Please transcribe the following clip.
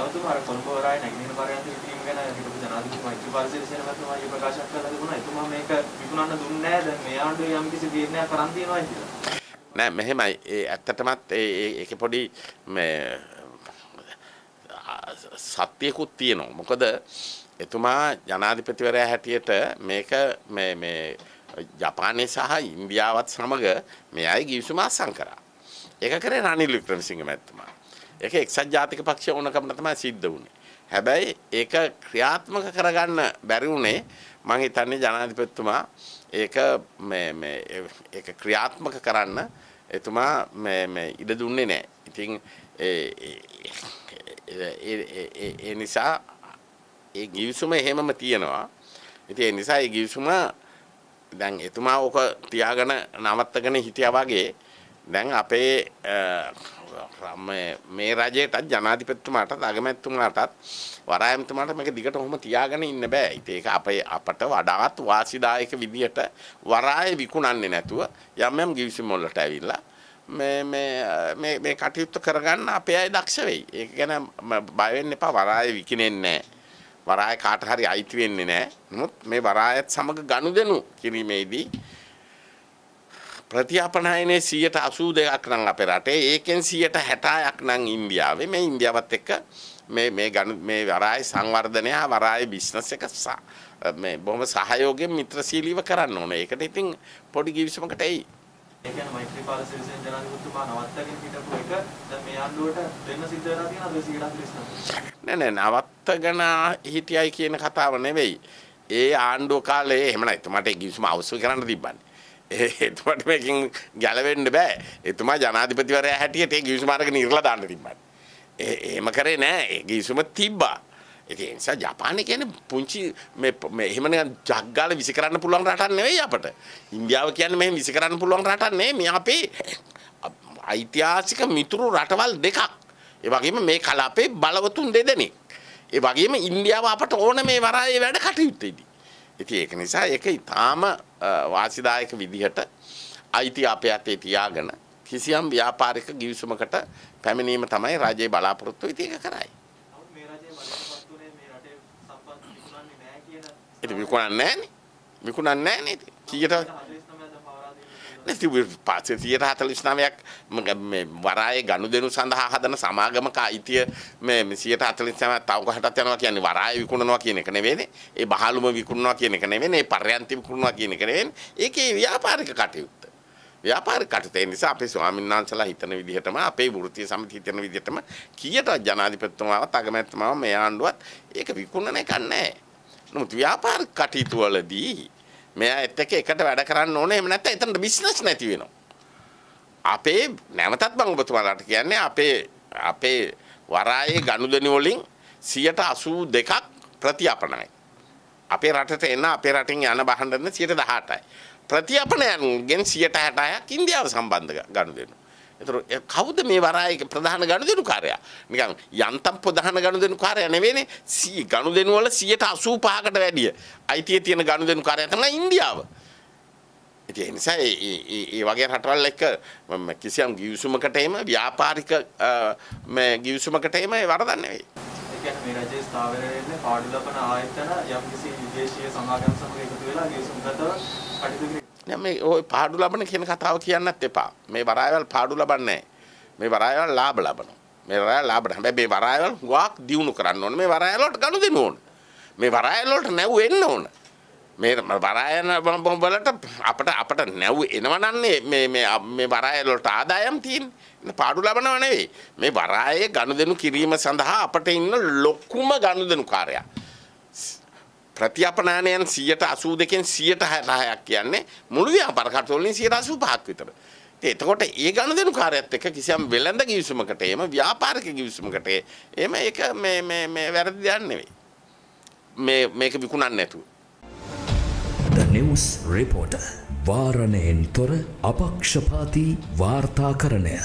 අවතුමා අර කොළඹ වරාය නැගිටින පරයන්ත විකිණීම ගැන හිටපු ජනාධිපති මෛත්‍රීපාල සිරිසේන මහත්මයා ඊ ප්‍රකාශ කළා තිබුණා. එතුමා මේක විකුණන්න දුන්නේ නැහැ. දැන් මේ ආණ්ඩුවේ යම්කිසි තීරණයක් අරන් තියෙනවා කියලා. නෑ මෙහෙමයි ඒ ඇත්තටමත් ඒ ඒක පොඩි මේ සත්‍යකුත් තියෙනවා. මොකද එතුමා ජනාධිපතිවරයා හැටියට මේක මේ මේ ජපානයේ සහ ඉන්දියාවත් සමග මේ අය ගිවිසුම අත්සන් කරා. ඒක කරේ රනිල් වික්‍රමසිංහ මැතිතුමා. ඒක එක්සත් ජාතික පක්ෂය ඕනකම තමයි සිද්ධ වුණේ. හැබැයි ඒක ක්‍රියාත්මක කරගන්න බැරි වුණේ මම හිතන්නේ ජනාධිපතිතුමා ඒක මේ මේ ඒක ක්‍රියාත්මක කරන්න එතුමා මේ මේ ඉඩ දුන්නේ නැහැ. ඉතින් ඒ නිසා ඒ ගිවිසුම එහෙමම තියෙනවා. ඉතින් ඒ නිසා ඒ ගිවිසුම දැන් එතුමා ඕක තියාගෙන නවත්තගෙන හිටියා වගේ දැන් අපේ මේ රජයටත් ජනාධිපතිතුමාටත් අගමැතිතුමාටත් වරායමතුමාට මේක දිගට ඔහොම තියාගෙන ඉන්න බෑ. ඉතින් ඒක අපේ අපට වඩාත් වාසිදායක විදියට වරාය විකුණන්නේ නැතුව යම් යම් ගිවිසුම් වලට ඇවිල්ලා මේ මේ මේ මේ කටයුතු කරගන්න අපේ අය දක්ෂ වෙයි. ඒක ගැන බය වෙන්න එපා වරාය විකිනෙන්නේ නැහැ. වරාය කාට හරි අයිති වෙන්නේ නැහැ. නමුත් මේ වරායත් සමග ගනුදෙනු කිරීමේදී ප්‍රතිආපනයනේ 182ක් නම් අපේ රටේ ඒකෙන් 160ක් නම් ඉන්දියාවේ මේ ඉන්දියාවත් එක්ක මේ මේ ගණු මේ වරාය සංවර්ධනය වරාය බිස්නස් එක මේ බොහොම සහයෝගයෙන් මිත්‍රශීලීව කරන්න ඕනේ. ඒකට ඉතින් පොඩි කිවිසුමකට එයි. ඒ කියන්නේ මෛත්‍රීපාල සිරිසේන ජනාධිපතිතුමා නවත්තගෙන හිටපු එක දැන් මේ ආණ්ඩුවට දෙන්න සිද්ධ වෙලා තියෙනවා 249. නෑ නෑ නවත්තගෙන හිටියයි කියන කතාව නෙවෙයි. ඒ ආණ්ඩුව කාලේ එහෙම. එතුමාට ඒ කිවිසුම අවශ්‍ය කරන්න තිබ්බන්නේ. එතුමාට මේකින් ගැලවෙන්න බෑ. එතුමා ජනාධිපතිවරයා හැටියට ඒ කිවිසුම අරගෙන ඉරලා දාන්න තිබ්බන්නේ. එහෙම කරේ නෑ. ඒ කිවිසුම තිබ්බා. ඒ නිසා ජපානය කියන්නේ පුංචි මේ මේ එහෙම නිකන් ජග් ගාලා විසි කරන්න පුළුවන් රටක් නෙවෙයි අපට. ඉන්දියාව කියන්නේ මෙහෙම විසි කරන්න පුළුවන් රටක් නෙවෙයි. මේ අපේ ඓතිහාසික මිතුරු රටවල් දෙකක්. ඒ වගේම මේ කලාපේ බලවතුන් දෙදෙනෙක්. ඒ වගේම ඉන්දියාව අපට ඕන මේ වරායේ වැඩ කටයුත්තේදී. ඉතින් ඒක නිසා ඒක ඊටාම වාසිදායක විදිහට අයිති අපේ අතේ තියාගෙන කිසියම් ව්‍යාපාරික ගිවිසුමකට පැමිණීම තමයි රජයේ බලාපොරොත්තු ඉතින් ඒක කරයි. ඉතින් විකුණන්නේ නැහනේ. විකුණන්නේ නැහනේ ඉතින්. කීයට නැති පාසේ 149ක් මේ වරායේ ගනුදෙනු සඳහා හදන සමාගමක අයිතිය මේ 149 තව කොහටත් යනවා කියන්නේ වරාය විකුණනවා කියන එක නෙවෙයිනේ. ඒ බහලුම විකුණනවා කියන එක නෙවෙයිනේ. ඒ පර්යන්ති විකුණනවා කියන එක නෙවෙයිනේ. ඒකේ ව්‍යාපාරික කටයුත්ත. ව්‍යාපාරික කටයුත්ත. ඒ නිසා අපේ ස්වාමීන් වහන්සේලා හිතන විදිහටම අපේ වෘත්තීය සමිති හිතන විදිහටම කීයට ජනාධිපතිතුමාවත් අගමැතිතුමාව මේ ආණ්ඩුවත් ඒක විකුණන එක නැහැ. නමුත් ව්‍යාපාරික කටයුතු වලදී මෙයා එත් එක්ක එකට වැඩ කරන්න ඕනේ එහෙම නැත්නම් එතනට බිස්නස් නැති වෙනවා. අපේ නැවතත් මම ඔබතුමාලාට කියන්නේ අපේ අපේ වරායේ ගනුදෙනු වලින් 82ක් ප්‍රතිඅපනයි. අපේ රටට එන අපේ රටින් යන බහඬන 118යි. ප්‍රතිඅපනයන්ගෙන් 160ක් ඉන්දියාව සම්බන්ධ ගනුදෙනු. එතකොට කවුද මේ වරායේ ප්‍රධාන ගනුදෙනුකාරයා? නිකන් යන්තම් ප්‍රධාන ගනුදෙනුකාරයා නෙවෙයිනේ. සී ගනුදෙනු වල 185කට වැඩිය. අයිතිය තියෙන ගනුදෙනුකාරයා තමයි ඉන්දියාව. ඉතින් ඒ නිසා ඒ වගේ රටවල් එක්ක කිසියම් ගිවිසුමකට එම ව්‍යාපාරික මේ ගිවිසුමකට එම වරදක් නෙවෙයි. ඒ කියන්නේ මේ රජයේ ස්ථාවර වෙන්නේ පාඩු ලබන ආයතන යම්කිසි විදේශීය සමාගම් සමග එකතු වෙලා ගිවිසුම්ගතව කටයුතු මේ ඔය පාඩු ලබන කියන කතාව කියන්නත් එපා. මේ වරායවල් පාඩු ලබන්නේ මේ වරායවල් ලාභ ලබනවා. මේ වරායවල් ලාභ හැබැයි මේ වරායවල් හුඟක් දියුණු කරන්න ඕනේ. මේ වරායවල් වලට ගනුදෙනු ඕනේ. මේ වරායවල් වලට නැව් එන්න ඕන. මේ වරායන වලට අපට අපට නැව් එනවනන්නේ මේ මේ මේ වරායවල් වලට ආදායම් තියෙන්නේ. පාඩු ලබනව නෙවෙයි. මේ වරායේ ගනුදෙනු කිරීම සඳහා අපට ඉන්න ලොකුම ගනුදෙනුකාරයා. ප්‍රතිඅපනානයන් 182කින් 166ක් කියන්නේ මුළු ව්‍යාපාර කටවලින් 185ක් විතර. එතකොට ඒ ගනුදෙනු කාර්යයත් එක්ක කිසියම් වෙළඳ කිවිසුමකට එහෙම ව්‍යාපාරික කිවිසුමකට එහෙම ඒක මේ මේ මේ වැරදි දෙයක් නෙවෙයි. මේ මේක විකුණන්නේ නැතුව. The News Reporter වාරණයෙන් තොර අපක්ෂපාතී වාර්තාකරණය